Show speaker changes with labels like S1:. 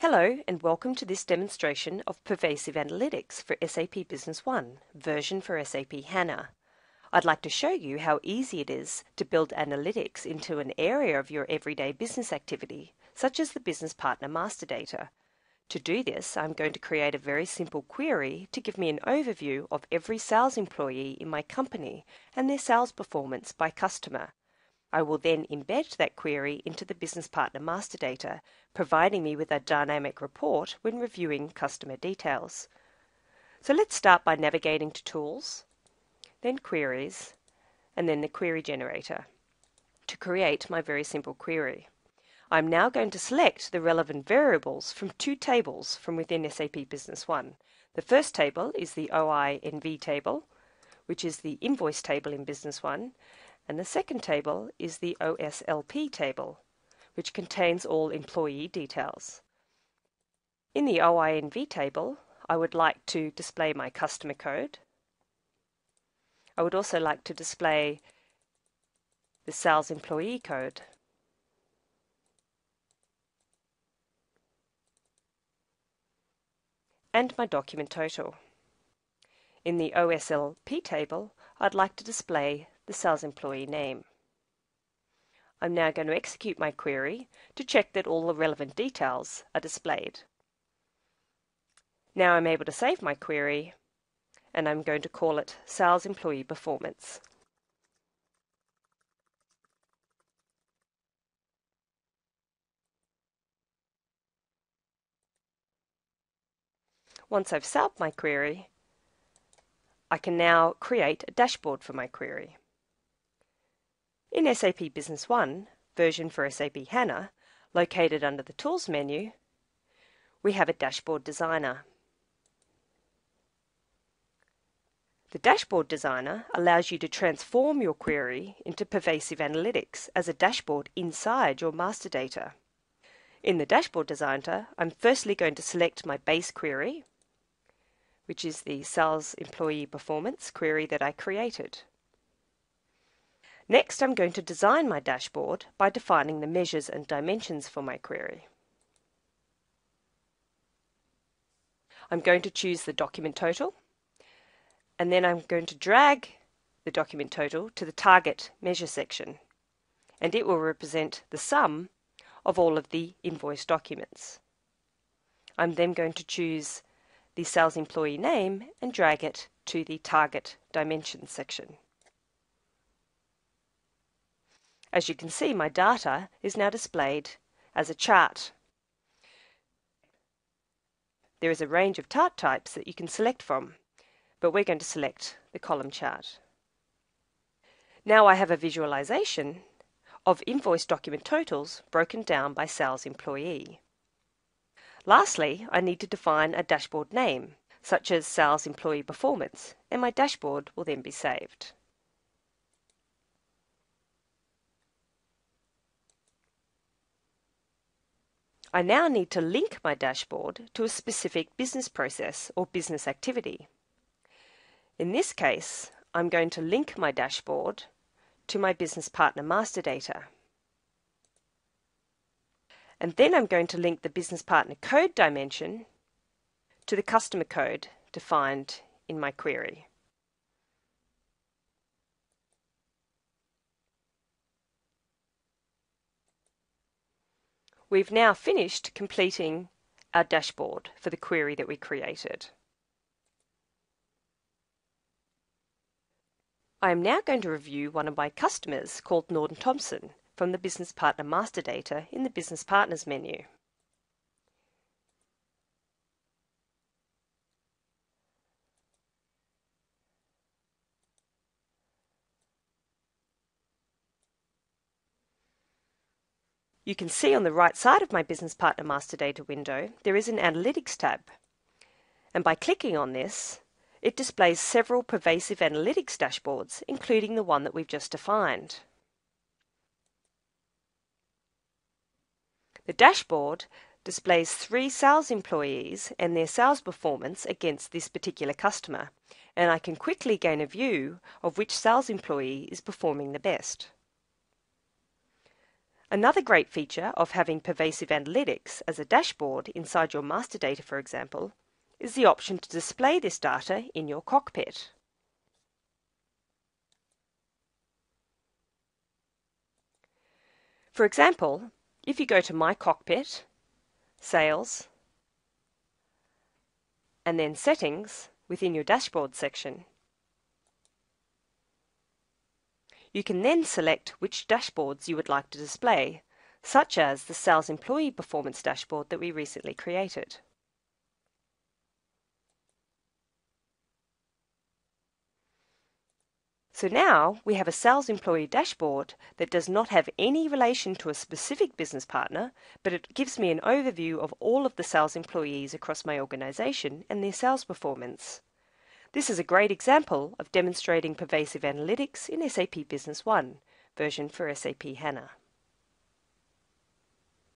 S1: Hello and welcome to this demonstration of Pervasive Analytics for SAP Business One, version for SAP HANA. I'd like to show you how easy it is to build analytics into an area of your everyday business activity, such as the Business Partner Master Data. To do this, I'm going to create a very simple query to give me an overview of every sales employee in my company and their sales performance by customer. I will then embed that query into the Business Partner Master Data, providing me with a dynamic report when reviewing customer details. So let's start by navigating to Tools, then Queries, and then the Query Generator to create my very simple query. I'm now going to select the relevant variables from two tables from within SAP Business One. The first table is the OINV table, which is the invoice table in Business One, and the second table is the OSLP table, which contains all employee details. In the OINV table, I would like to display my customer code. I would also like to display the sales employee code. and my document total. In the OSLP table, I'd like to display the sales employee name. I'm now going to execute my query to check that all the relevant details are displayed. Now I'm able to save my query and I'm going to call it Sales Employee Performance. Once I've saved my query, I can now create a dashboard for my query. In SAP Business One, version for SAP HANA, located under the Tools menu, we have a Dashboard Designer. The Dashboard Designer allows you to transform your query into pervasive analytics as a dashboard inside your master data. In the Dashboard Designer, I'm firstly going to select my base query, which is the sales employee performance query that I created. Next, I'm going to design my dashboard by defining the measures and dimensions for my query. I'm going to choose the document total, and then I'm going to drag the document total to the target measure section, and it will represent the sum of all of the invoice documents. I'm then going to choose the sales employee name and drag it to the target dimensions section. As you can see, my data is now displayed as a chart. There is a range of chart types that you can select from, but we're going to select the column chart. Now I have a visualization of invoice document totals broken down by sales employee. Lastly, I need to define a dashboard name, such as Sales Employee Performance, and my dashboard will then be saved. I now need to link my dashboard to a specific business process or business activity. In this case, I'm going to link my dashboard to my business partner master data. And then I'm going to link the business partner code dimension to the customer code defined in my query. We've now finished completing our dashboard for the query that we created. I am now going to review one of my customers called Norton Thompson from the Business Partner Master Data in the Business Partners menu. You can see on the right side of my Business Partner Master Data window, there is an Analytics tab. And by clicking on this, it displays several pervasive analytics dashboards, including the one that we've just defined. The dashboard displays three sales employees and their sales performance against this particular customer, and I can quickly gain a view of which sales employee is performing the best. Another great feature of having pervasive analytics as a dashboard inside your master data, for example, is the option to display this data in your cockpit. For example, if you go to My Cockpit, Sales, and then Settings within your Dashboard section, You can then select which dashboards you would like to display, such as the Sales Employee Performance Dashboard that we recently created. So now we have a sales employee dashboard that does not have any relation to a specific business partner, but it gives me an overview of all of the sales employees across my organization and their sales performance. This is a great example of demonstrating pervasive analytics in SAP Business One, version for SAP HANA.